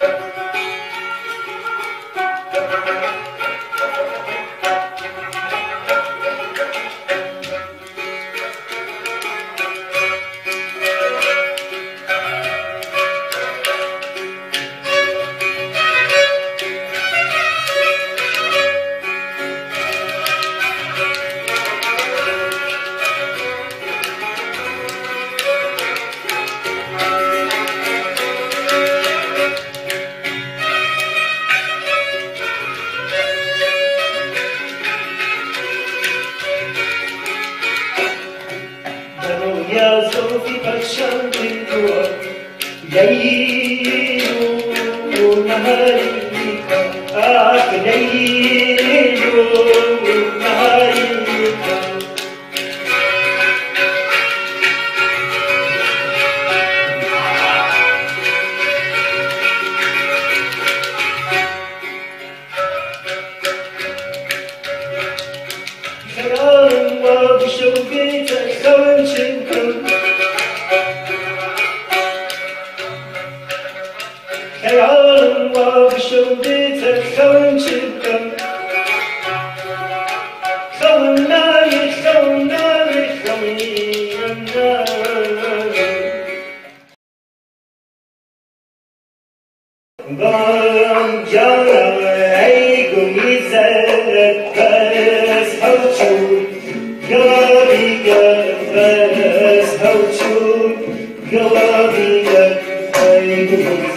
you. شمتك ليل نهارك آه ليل نهارك وبشوقي تخون شنكم خون ناري خون ناري